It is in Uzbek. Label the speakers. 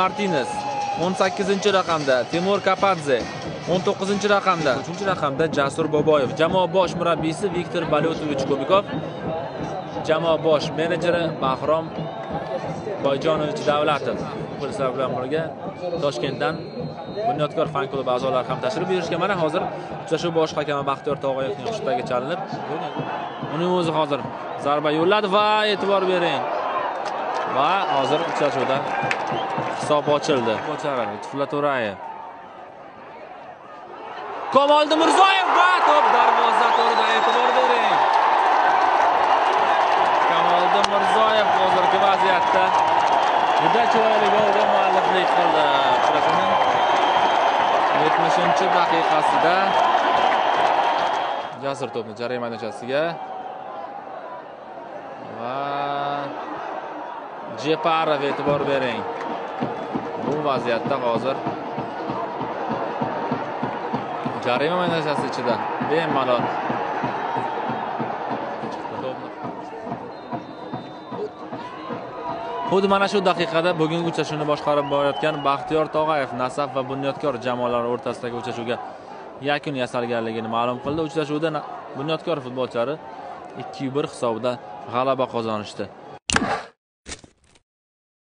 Speaker 1: martines 18 raqamda temur kapadze 19 raqamda 3 raqamda jasur boboyev. Jamoa bosh murabbiysi viktor balyotovich kubikov jamoa bosh menejeri bahrom boyjonovich davlatov. Muxlislar bilan birga toshkentdan bunyodkor fan klubi a'zolari ham tashrif buyurishgan. Mana hozir uchrashuv bosh hakami baxtiyor tog'oyevning hushtagiga chalinib uning o'zi hozir zarba yo'lladi va e'tibor bering. Va hozir uchrashuvda hisob ochildi. Tufla To'rayev. Kamoliddin Mirzoyev va to'p darvoza to'rida e'tibor bering. Kamoliddin Mirzoyev hozirgi vaziyatda. Juda chiroyli golga mualliflik qildi. Uchrashuvning 70 daqiqasida jasur to'pni jarima maydonchasiga Jeparov e'tibor bering. Bu vaziyatda hozir jarima maydonchasi ichida bemalol. Xuddi mana shu daqiqada bugungi uchrashuvni boshqarib borayotgan baxtiyor tog'ayev nasaf va bunyodkor jamoalari o'rtasidagi uchrashuvga yakun yasalganligini ma'lum qildi. Uchrashuvda bunyodkor futbolchilari ikki bir hisobida g'alaba qozonishdi.